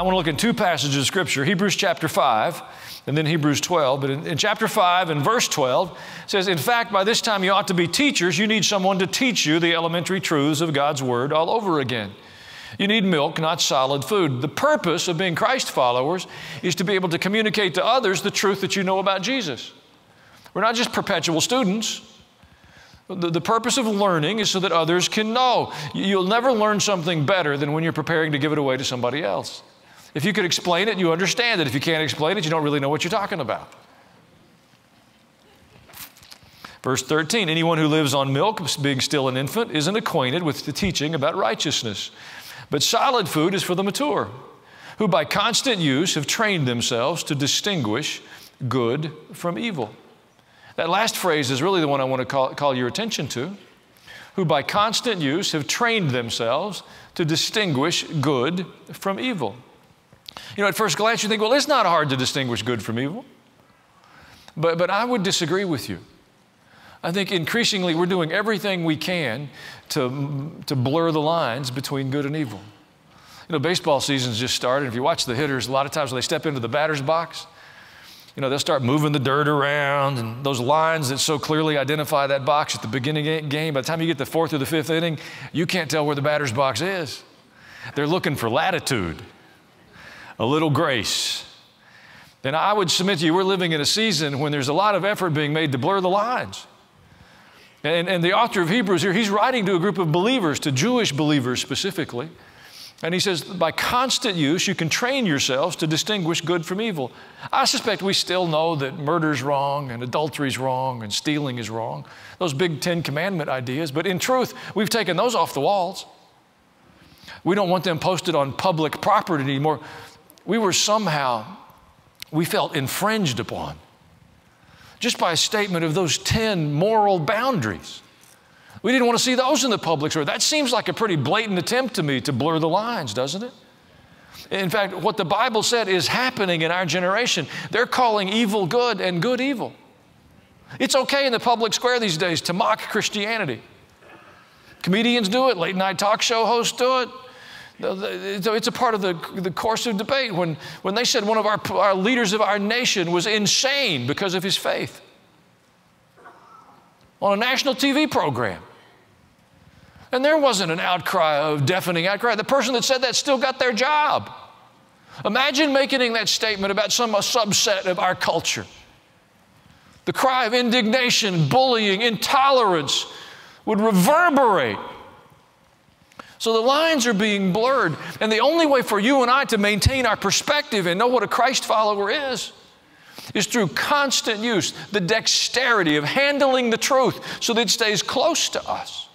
I want to look in two passages of Scripture Hebrews chapter 5 and then Hebrews 12. But in, in, chapter 5 and verse 12, it says, In fact, by this time you ought to be teachers. You need someone to teach you the elementary truths of God's Word all over again. You need milk, not solid food. The purpose of being Christ followers is to be able to communicate to others the truth that you know about Jesus. We're not just perpetual students. The, the purpose of learning is so that others can know. You'll never learn something better than when you're preparing to give it away to somebody else. If you could explain it, you understand it. If you can't explain it, you don't really know what you're talking about. Verse 13 Anyone who lives on milk, being still an infant, isn't acquainted with the teaching about righteousness. But solid food is for the mature, who by constant use have trained themselves to distinguish good from evil. That last phrase is really the one I want to call, call your attention to. Who by constant use have trained themselves to distinguish good from evil. You know, at first glance, you think, well, it's not hard to distinguish good from evil. But, but I would disagree with you. I think increasingly we're doing everything we can to, to blur the lines between good and evil. You know, baseball season's just started. If you watch the hitters, a lot of times when they step into the batter's box, you know, they'll start moving the dirt around and those lines that so clearly identify that box at the beginning of the game. By the time you get the fourth or the fifth inning, you can't tell where the batter's box is. They're looking for latitude a little grace. Then I would submit to you, we're living in a season when there's a lot of effort being made to blur the lines. And, and the author of Hebrews here, he's writing to a group of believers, to Jewish believers specifically. And he says, by constant use, you can train yourselves to distinguish good from evil. I suspect we still know that murder's wrong and adultery's wrong and stealing is wrong, those big Ten Commandment ideas. But in truth, we've taken those off the walls. We don't want them posted on public property anymore we were somehow, we felt infringed upon just by a statement of those 10 moral boundaries. We didn't want to see those in the public sphere. That seems like a pretty blatant attempt to me to blur the lines, doesn't it? In fact, what the Bible said is happening in our generation. They're calling evil good and good evil. It's okay in the public square these days to mock Christianity. Comedians do it, late night talk show hosts do it. It's a part of the, the course of debate. When, when they said one of our, our leaders of our nation was insane because of his faith on a national TV program. And there wasn't an outcry of deafening outcry. The person that said that still got their job. Imagine making that statement about some subset of our culture. The cry of indignation, bullying, intolerance would reverberate so the lines are being blurred. And the only way for you and I to maintain our perspective and know what a Christ follower is is through constant use, the dexterity of handling the truth so that it stays close to us.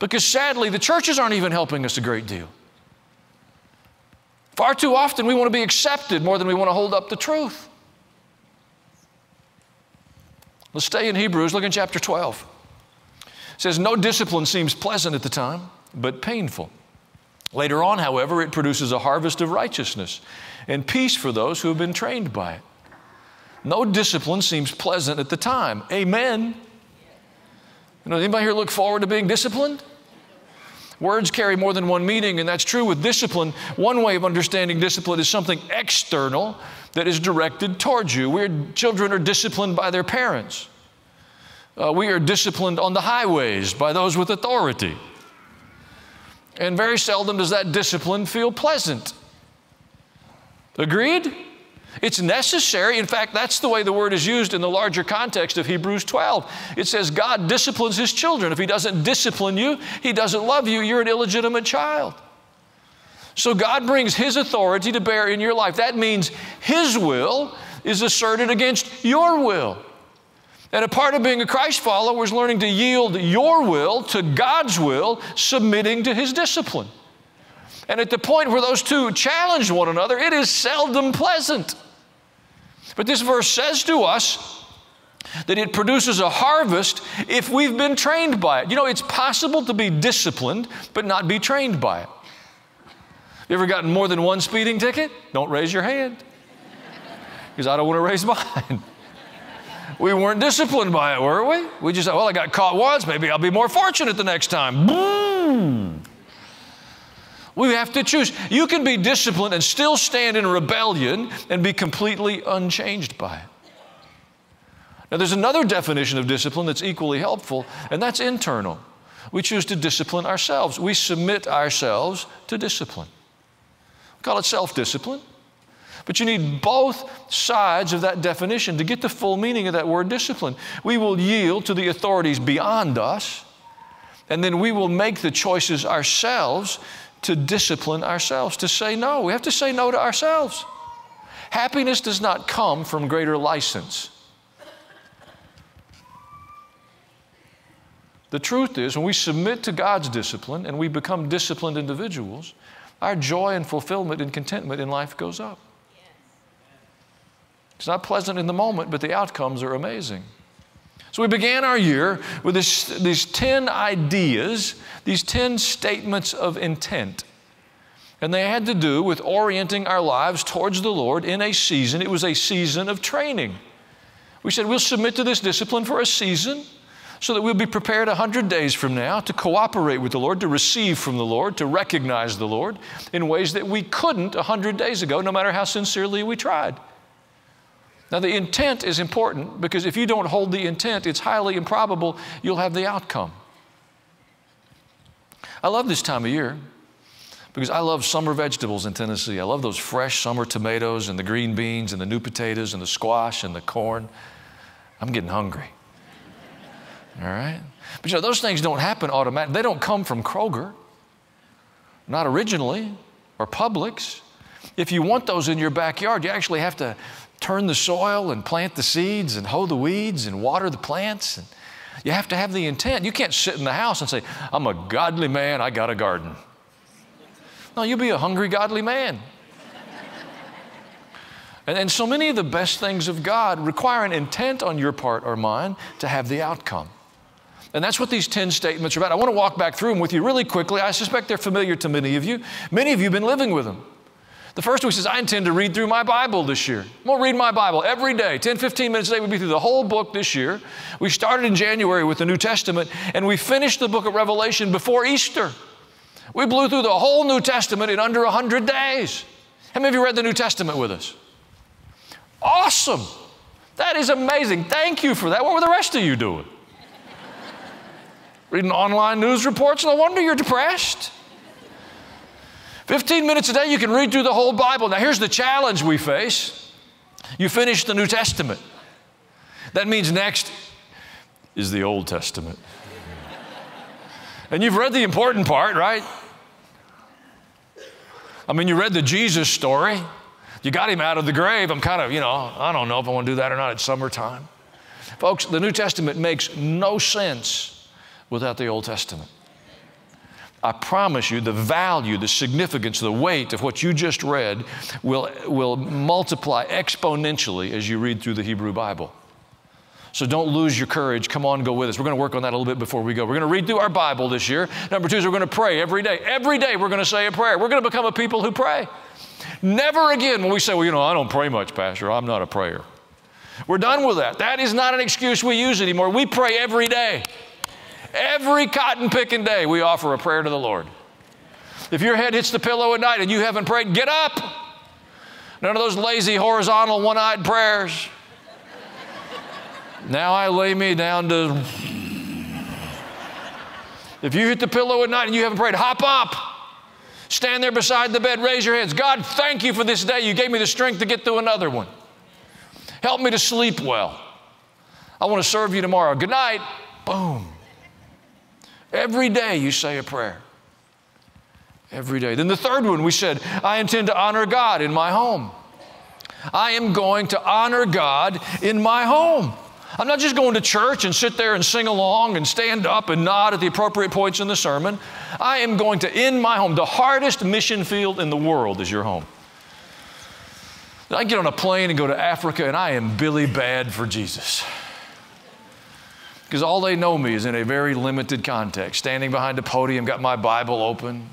Because sadly, the churches aren't even helping us a great deal. Far too often, we want to be accepted more than we want to hold up the truth. Let's stay in Hebrews. Look in chapter 12. It says, No discipline seems pleasant at the time but painful. Later on, however, it produces a harvest of righteousness and peace for those who have been trained by it. No discipline seems pleasant at the time. Amen. You know, anybody here look forward to being disciplined? Words carry more than one meaning, and that's true with discipline. One way of understanding discipline is something external that is directed towards you. We're, children are disciplined by their parents. Uh, we are disciplined on the highways by those with authority. And very seldom does that discipline feel pleasant. Agreed? It's necessary. In fact, that's the way the word is used in the larger context of Hebrews 12. It says God disciplines his children. If he doesn't discipline you, he doesn't love you. You're an illegitimate child. So God brings his authority to bear in your life. That means his will is asserted against your will. And a part of being a Christ follower is learning to yield your will to God's will, submitting to His discipline. And at the point where those two challenge one another, it is seldom pleasant. But this verse says to us that it produces a harvest if we've been trained by it. You know, it's possible to be disciplined but not be trained by it. You ever gotten more than one speeding ticket? Don't raise your hand because I don't want to raise mine. We weren't disciplined by it, were we? We just said, well, I got caught once, maybe I'll be more fortunate the next time. Boom! We have to choose. You can be disciplined and still stand in rebellion and be completely unchanged by it. Now, there's another definition of discipline that's equally helpful, and that's internal. We choose to discipline ourselves. We submit ourselves to discipline. We call it self discipline. But you need both sides of that definition to get the full meaning of that word discipline. We will yield to the authorities beyond us, and then we will make the choices ourselves to discipline ourselves, to say no. We have to say no to ourselves. Happiness does not come from greater license. The truth is, when we submit to God's discipline and we become disciplined individuals, our joy and fulfillment and contentment in life goes up. It's not pleasant in the moment, but the outcomes are amazing. So we began our year with this, these 10 ideas, these 10 statements of intent. And they had to do with orienting our lives towards the Lord in a season. It was a season of training. We said we'll submit to this discipline for a season so that we'll be prepared 100 days from now to cooperate with the Lord, to receive from the Lord, to recognize the Lord in ways that we couldn't 100 days ago, no matter how sincerely we tried. Now, the intent is important because if you don't hold the intent, it's highly improbable you'll have the outcome. I love this time of year because I love summer vegetables in Tennessee. I love those fresh summer tomatoes and the green beans and the new potatoes and the squash and the corn. I'm getting hungry. All right? But you know, those things don't happen automatically. They don't come from Kroger, not originally, or Publix. If you want those in your backyard, you actually have to turn the soil and plant the seeds and hoe the weeds and water the plants. And you have to have the intent. You can't sit in the house and say, I'm a godly man, I got a garden. No, you'll be a hungry, godly man. and, and so many of the best things of God require an intent on your part or mine to have the outcome. And that's what these 10 statements are about. I want to walk back through them with you really quickly. I suspect they're familiar to many of you. Many of you have been living with them. The first one says, I intend to read through my Bible this year. I'm going to read my Bible every day, 10, 15 minutes a day. We'll be through the whole book this year. We started in January with the New Testament, and we finished the book of Revelation before Easter. We blew through the whole New Testament in under 100 days. How many of you read the New Testament with us? Awesome. That is amazing. Thank you for that. What were the rest of you doing? reading online news reports. No wonder you're depressed. 15 minutes a day, you can read through the whole Bible. Now, here's the challenge we face you finish the New Testament. That means next is the Old Testament. and you've read the important part, right? I mean, you read the Jesus story. You got him out of the grave. I'm kind of, you know, I don't know if I want to do that or not. It's summertime. Folks, the New Testament makes no sense without the Old Testament. I promise you, the value, the significance, the weight of what you just read will, will multiply exponentially as you read through the Hebrew Bible. So don't lose your courage. Come on, go with us. We're going to work on that a little bit before we go. We're going to read through our Bible this year. Number two is we're going to pray every day. Every day we're going to say a prayer. We're going to become a people who pray. Never again will we say, well, you know, I don't pray much, Pastor. I'm not a prayer. We're done with that. That is not an excuse we use anymore. We pray every day. Every cotton picking day, we offer a prayer to the Lord. If your head hits the pillow at night and you haven't prayed, get up. None of those lazy, horizontal, one eyed prayers. now I lay me down to. If you hit the pillow at night and you haven't prayed, hop up. Stand there beside the bed, raise your hands. God, thank you for this day. You gave me the strength to get through another one. Help me to sleep well. I want to serve you tomorrow. Good night. Boom. Every day you say a prayer. Every day. Then the third one, we said, I intend to honor God in my home. I am going to honor God in my home. I'm not just going to church and sit there and sing along and stand up and nod at the appropriate points in the sermon. I am going to, in my home, the hardest mission field in the world is your home. I get on a plane and go to Africa and I am Billy Bad for Jesus because all they know me is in a very limited context. Standing behind a podium, got my Bible open.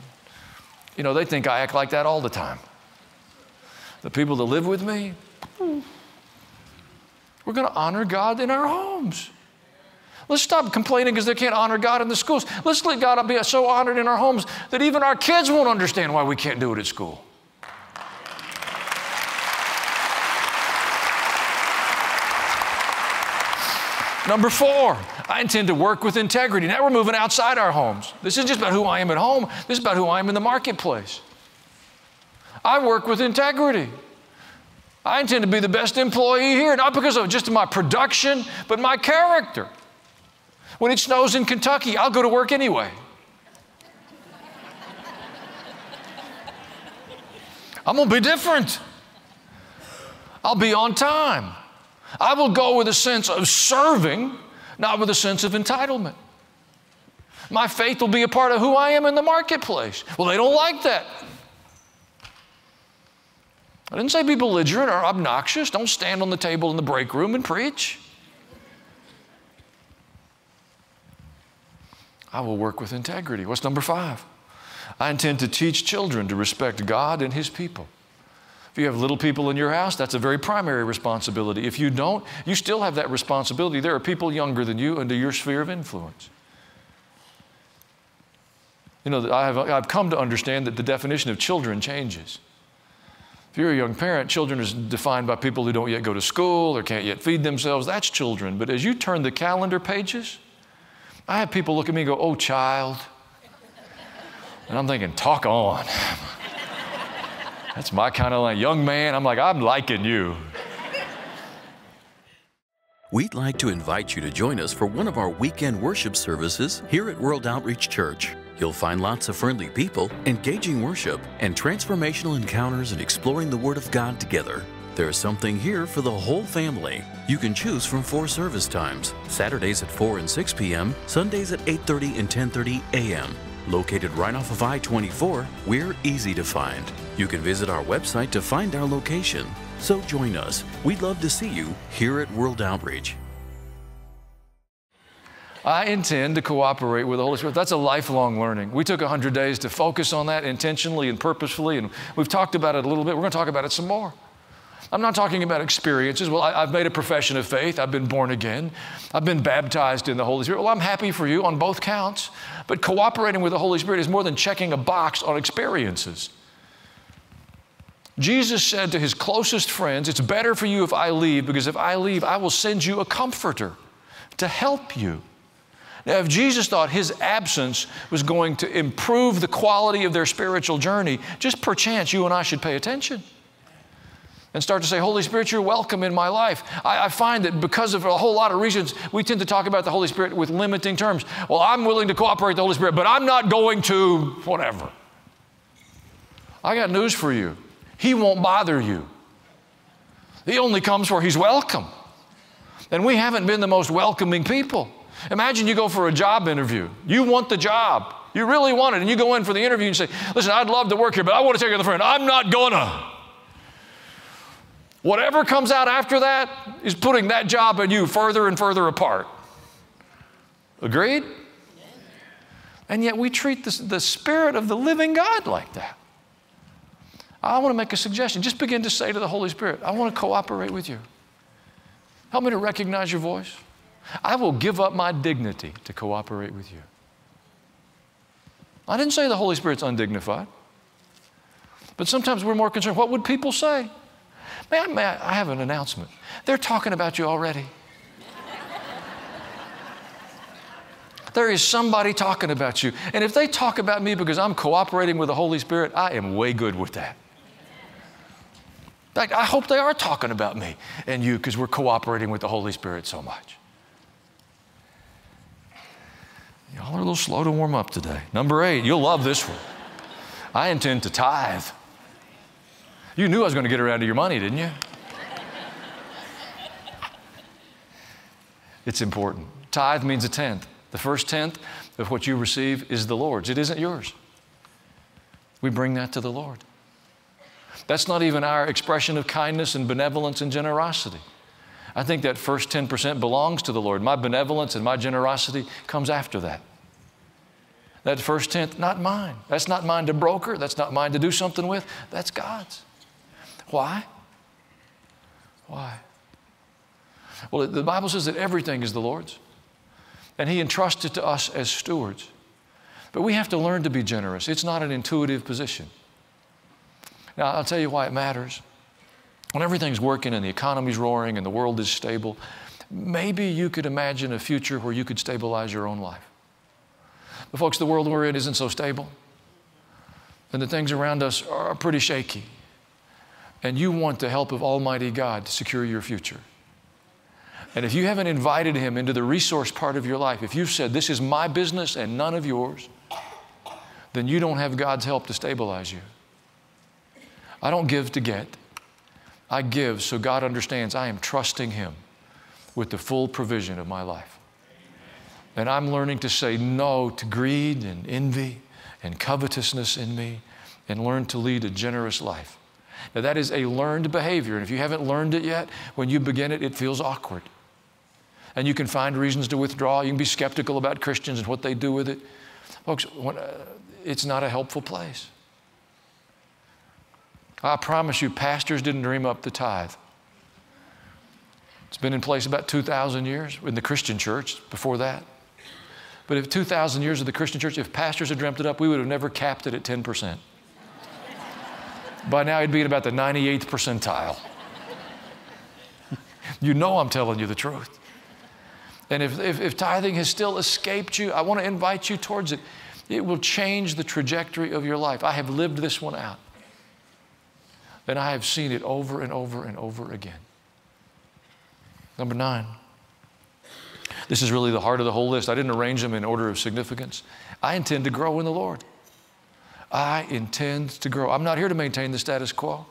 You know, they think I act like that all the time. The people that live with me, we're going to honor God in our homes. Let's stop complaining because they can't honor God in the schools. Let's let God be so honored in our homes that even our kids won't understand why we can't do it at school. Number four, I intend to work with integrity. Now we're moving outside our homes. This isn't just about who I am at home, this is about who I am in the marketplace. I work with integrity. I intend to be the best employee here, not because of just my production, but my character. When it snows in Kentucky, I'll go to work anyway. I'm going to be different. I'll be on time. I will go with a sense of serving, not with a sense of entitlement. My faith will be a part of who I am in the marketplace. Well, they don't like that. I didn't say be belligerent or obnoxious. Don't stand on the table in the break room and preach. I will work with integrity. What's number five? I intend to teach children to respect God and His people. If you have little people in your house, that's a very primary responsibility. If you don't, you still have that responsibility. There are people younger than you under your sphere of influence. You know, I have, I've come to understand that the definition of children changes. If you're a young parent, children is defined by people who don't yet go to school or can't yet feed themselves. That's children. But as you turn the calendar pages, I have people look at me and go, Oh, child. And I'm thinking, Talk on. That's my kind of like young man. I'm like, I'm liking you. We'd like to invite you to join us for one of our weekend worship services here at World Outreach Church. You'll find lots of friendly people, engaging worship, and transformational encounters and exploring the Word of God together. There's something here for the whole family. You can choose from four service times: Saturdays at 4 and 6 p.m., Sundays at 8:30 and 10:30 a.m. Located right off of I-24, we're easy to find. You can visit our website to find our location. So join us. We'd love to see you here at World Outreach. I intend to cooperate with the Holy Spirit. That's a lifelong learning. We took 100 days to focus on that intentionally and purposefully, and we've talked about it a little bit. We're going to talk about it some more. I'm not talking about experiences. Well, I, have made a profession of faith. I've been born again. I've been baptized in the Holy Spirit. Well, I'm happy for you on both counts. But cooperating with the Holy Spirit is more than checking a box on experiences. Jesus said to his closest friends, It's better for you if I leave, because if I leave, I will send you a comforter to help you. Now, if Jesus thought his absence was going to improve the quality of their spiritual journey, just perchance you and I should pay attention and start to say, Holy Spirit, you're welcome in my life. I, I, find that because of a whole lot of reasons, we tend to talk about the Holy Spirit with limiting terms. Well, I'm willing to cooperate with the Holy Spirit, but I'm not going to whatever. I got news for you. He won't bother you. He only comes where He's welcome. And we haven't been the most welcoming people. Imagine you go for a job interview. You want the job. You really want it. And you go in for the interview and say, Listen, I'd love to work here, but I want to take you to the friend. I'm not gonna. Whatever comes out after that is putting that job and you further and further apart. Agreed? And yet we treat the, the Spirit of the living God like that. I want to make a suggestion. Just begin to say to the Holy Spirit, I want to cooperate with you. Help me to recognize your voice. I will give up my dignity to cooperate with you. I didn't say the Holy Spirit's undignified, but sometimes we're more concerned what would people say? May I, may I, have an announcement. They're talking about you already. there is somebody talking about you. And if they talk about me because I'm cooperating with the Holy Spirit, I am way good with that. In fact, I hope they are talking about me and you because we're cooperating with the Holy Spirit so much. Y'all are a little slow to warm up today. Number eight, you'll love this one. I intend to tithe. You knew I was going to get around to your money, didn't you? it's important. Tithe means a tenth. The first tenth of what you receive is the Lord's, it isn't yours. We bring that to the Lord. That's not even our expression of kindness and benevolence and generosity. I think that first 10% belongs to the Lord. My benevolence and my generosity comes after that. That first tenth, not mine. That's not mine to broker. That's not mine to do something with. That's God's. Why? Why? Well, the Bible says that everything is the Lord's. and He entrusts it to us as stewards. But we have to learn to be generous. It's not an intuitive position. Now, I'll tell you why it matters. When everything's working and the economy's roaring and the world is stable, maybe you could imagine a future where you could stabilize your own life. But, folks, the world we're in isn't so stable, and the things around us are pretty shaky. And you want the help of Almighty God to secure your future. And if you haven't invited Him into the resource part of your life, if you've said, This is my business and none of yours, then you don't have God's help to stabilize you. I don't give to get, I give so God understands I am trusting Him with the full provision of my life. And I'm learning to say no to greed and envy and covetousness in me and learn to lead a generous life. Now, that is a learned behavior. And if you haven't learned it yet, when you begin it, it feels awkward. And you can find reasons to withdraw. You can be skeptical about Christians and what they do with it. Folks, uh, it's not a helpful place. I promise you, pastors didn't dream up the tithe. It's been in place about 2,000 years in the Christian church before that. But if 2,000 years of the Christian church, if pastors had dreamt it up, we would have never capped it at 10%. By now, it'd be at about the 98th percentile. you know I'm telling you the truth. And if, if, if tithing has still escaped you, I want to invite you towards it. It will change the trajectory of your life. I have lived this one out. And I have seen it over and over and over again. Number nine. This is really the heart of the whole list. I didn't arrange them in order of significance. I intend to grow in the Lord. I intend to grow. I'm not here to maintain the status quo.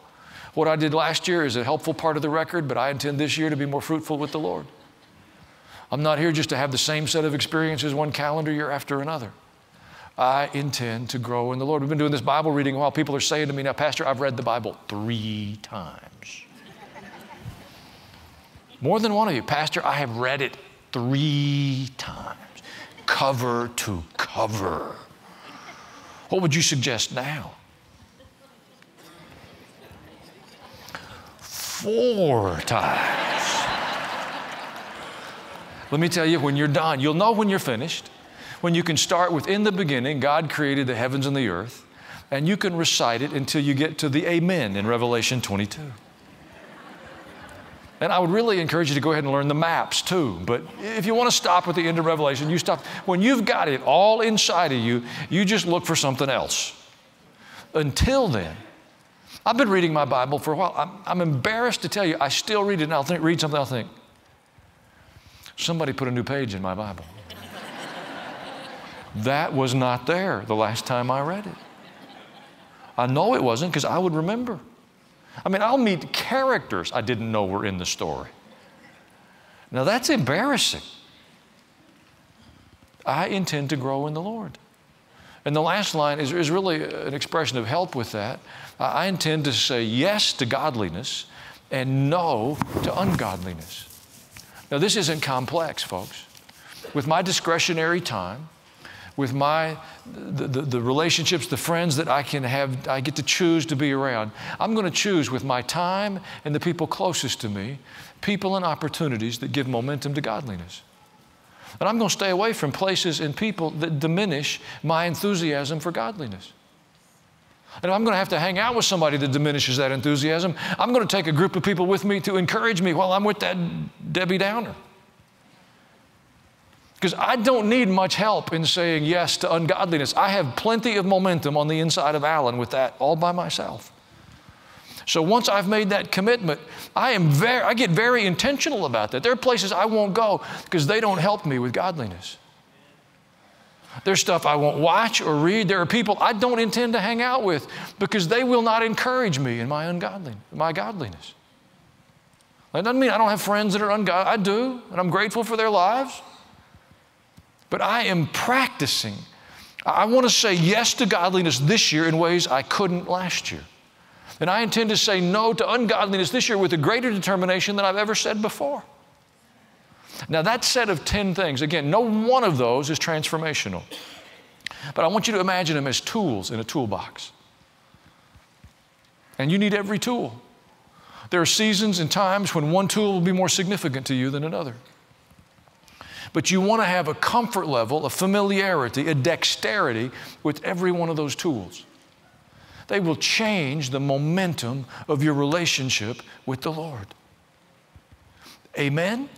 What I did last year is a helpful part of the record, but I intend this year to be more fruitful with the Lord. I'm not here just to have the same set of experiences one calendar year after another. I intend to grow in the Lord. We've been doing this Bible reading while people are saying to me, Now, Pastor, I've read the Bible three times. More than one of you, Pastor, I have read it three times, cover to cover. What would you suggest now? Four times. Let me tell you, when you're done, you'll know when you're finished. When you can start with, in the beginning, God created the heavens and the earth, and you can recite it until you get to the Amen in Revelation 22. And I would really encourage you to go ahead and learn the maps too. But if you want to stop at the end of Revelation, you stop. When you've got it all inside of you, you just look for something else. Until then, I've been reading my Bible for a while. I'm, I'm embarrassed to tell you, I still read it and I'll think, read something, I'll think, somebody put a new page in my Bible. that was not there the last time I read it. I know it wasn't because I would remember. I mean, I'll meet characters I didn't know were in the story. Now that's embarrassing. I intend to grow in the Lord. And the last line is, is really an expression of help with that. I intend to say yes to godliness and no to ungodliness. Now, this isn't complex, folks. With my discretionary time, with my the, the, the, relationships, the friends that I can have, I get to choose to be around. I'm going to choose with my time and the people closest to me, people and opportunities that give momentum to godliness. And I'm going to stay away from places and people that diminish my enthusiasm for godliness. And if I'm going to have to hang out with somebody that diminishes that enthusiasm, I'm going to take a group of people with me to encourage me while I'm with that Debbie Downer. Because I don't need much help in saying yes to ungodliness. I have plenty of momentum on the inside of Allen with that all by myself. So once I've made that commitment, I am very I get very intentional about that. There are places I won't go because they don't help me with godliness. There's stuff I won't watch or read. There are people I don't intend to hang out with because they will not encourage me in my ungodly, my godliness. That doesn't mean I don't have friends that are ungodly. I do, and I'm grateful for their lives. But I am practicing. I want to say yes to godliness this year in ways I couldn't last year. And I intend to say no to ungodliness this year with a greater determination than I've ever said before. Now, that set of 10 things, again, no one of those is transformational. But I want you to imagine them as tools in a toolbox. And you need every tool. There are seasons and times when one tool will be more significant to you than another. But you want to have a comfort level, a familiarity, a dexterity with every one of those tools. They will change the momentum of your relationship with the Lord. Amen?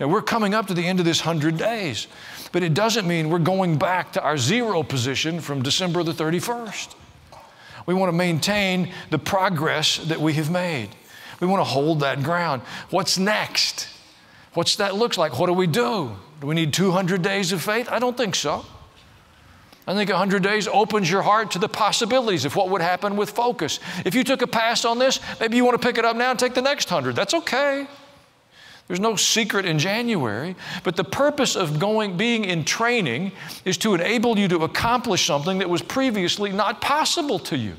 Now, we're coming up to the end of this 100 days, but it doesn't mean we're going back to our zero position from December the 31st. We want to maintain the progress that we have made. We want to hold that ground. What's next? What's that looks like? What do we do? Do we need 200 days of faith? I don't think so. I think 100 days opens your heart to the possibilities of what would happen with focus. If you took a pass on this, maybe you want to pick it up now and take the next 100. That's okay. There's no secret in January, but the purpose of going being in training is to enable you to accomplish something that was previously not possible to you.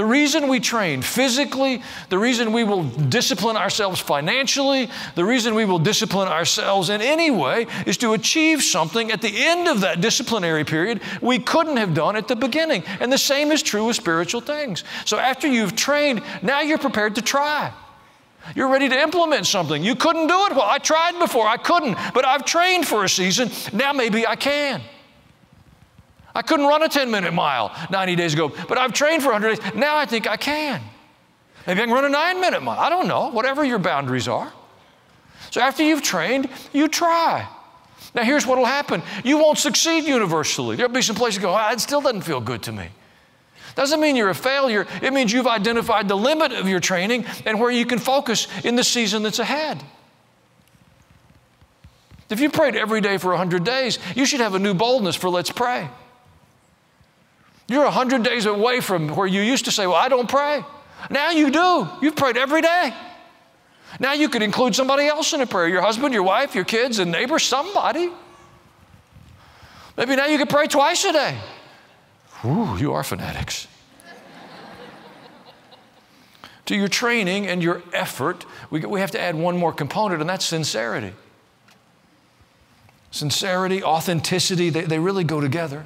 The reason we train physically, the reason we will discipline ourselves financially, the reason we will discipline ourselves in any way is to achieve something at the end of that disciplinary period we couldn't have done at the beginning. And the same is true with spiritual things. So after you've trained, now you're prepared to try. You're ready to implement something. You couldn't do it. Well, I tried before, I couldn't, but I've trained for a season. Now maybe I can. I couldn't run a 10 minute mile 90 days ago, but I've trained for 100 days. Now I think I can. Maybe I can run a nine minute mile. I don't know, whatever your boundaries are. So after you've trained, you try. Now here's what will happen you won't succeed universally. There'll be some places you go, ah, it still doesn't feel good to me. Doesn't mean you're a failure. It means you've identified the limit of your training and where you can focus in the season that's ahead. If you prayed every day for 100 days, you should have a new boldness for let's pray. You're 100 days away from where you used to say, Well, I don't pray. Now you do. You've prayed every day. Now you could include somebody else in a prayer your husband, your wife, your kids, a neighbor, somebody. Maybe now you could pray twice a day. Ooh, you are fanatics. to your training and your effort, we, we have to add one more component, and that's sincerity. Sincerity, authenticity, they, they really go together.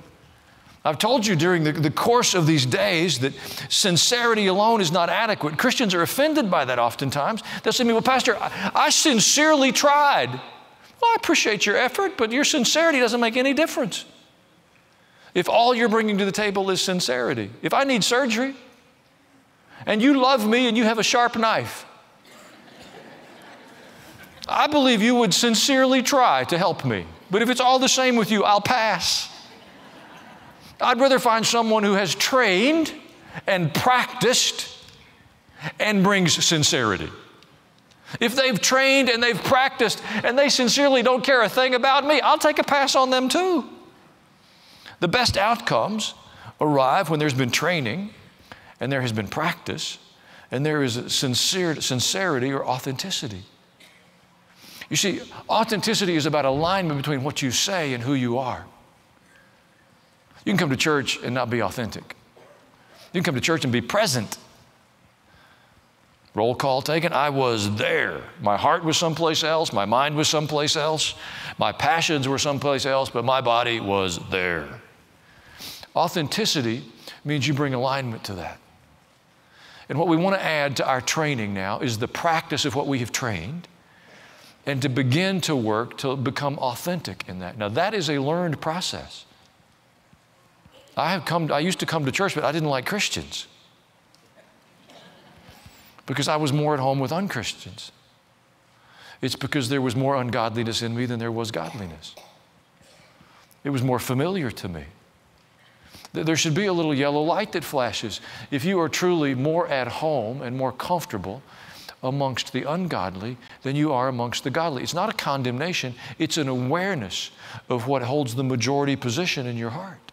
I've told you during the, the course of these days that sincerity alone is not adequate. Christians are offended by that oftentimes. They'll say to me, Well, Pastor, I, I sincerely tried. Well, I appreciate your effort, but your sincerity doesn't make any difference. If all you're bringing to the table is sincerity, if I need surgery and you love me and you have a sharp knife, I believe you would sincerely try to help me. But if it's all the same with you, I'll pass. I'd rather find someone who has trained and practiced and brings sincerity. If they've trained and they've practiced and they sincerely don't care a thing about me, I'll take a pass on them too. The best outcomes arrive when there's been training and there has been practice and there is sincere, sincerity or authenticity. You see, authenticity is about alignment between what you say and who you are. You can come to church and not be authentic. You can come to church and be present. Roll call taken. I was there. My heart was someplace else. My mind was someplace else. My passions were someplace else, but my body was there. Authenticity means you bring alignment to that. And what we want to add to our training now is the practice of what we have trained and to begin to work to become authentic in that. Now, that is a learned process. I have come, I used to come to church, but I didn't like Christians because I was more at home with unchristians. It's because there was more ungodliness in me than there was godliness. It was more familiar to me. There should be a little yellow light that flashes. If you are truly more at home and more comfortable amongst the ungodly than you are amongst the godly, it's not a condemnation, it's an awareness of what holds the majority position in your heart.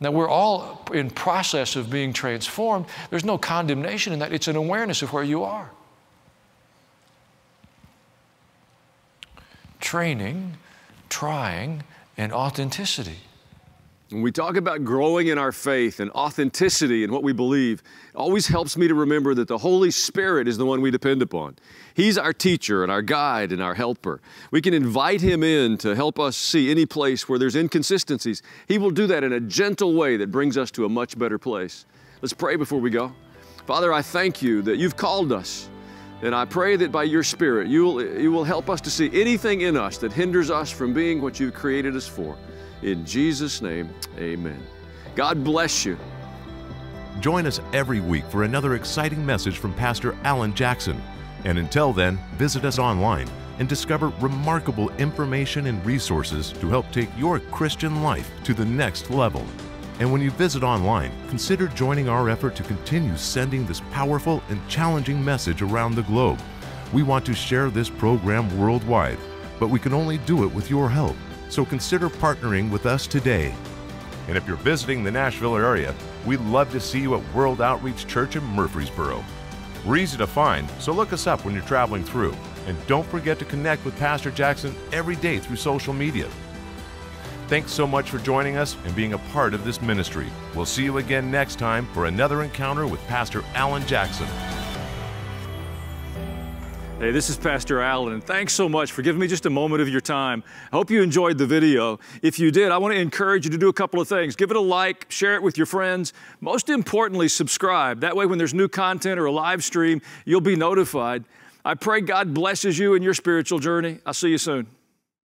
Now, we're all in process of being transformed. There's no condemnation in that. It's an awareness of where you are. Training, trying, and authenticity. When we talk about growing in our faith and authenticity and what we believe, it always helps me to remember that the Holy Spirit is the one we depend upon. He's our teacher and our guide and our helper. We can invite Him in to help us see any place where there's inconsistencies. He will do that in a gentle way that brings us to a much better place. Let's pray before we go. Father, I thank you that you've called us And I pray that by your Spirit, you will, you will help us to see anything in us that hinders us from being what you've created us for. In Jesus' name, amen. God bless you. Join us every week for another exciting message from Pastor Allen Jackson. And until then, visit us online and discover remarkable information and resources to help take your Christian life to the next level. And when you visit online, consider joining our effort to continue sending this powerful and challenging message around the globe. We want to share this program worldwide, but we can only do it with your help. So consider partnering with us today. And if you're visiting the Nashville area, we'd love to see you at World Outreach Church in Murfreesboro. We're easy to find, so look us up when you're traveling through. And don't forget to connect with Pastor Jackson every day through social media. Thanks so much for joining us and being a part of this ministry. We'll see you again next time for another encounter with Pastor Allen Jackson. Hey, this is Pastor Allen. thanks so much for giving me just a moment of your time. I hope you enjoyed the video. If you did, I want to encourage you to do a couple of things. Give it a like, share it with your friends. Most importantly, subscribe. That way, when there's new content or a live stream, you'll be notified. I pray God blesses you in your spiritual journey. I'll see you soon.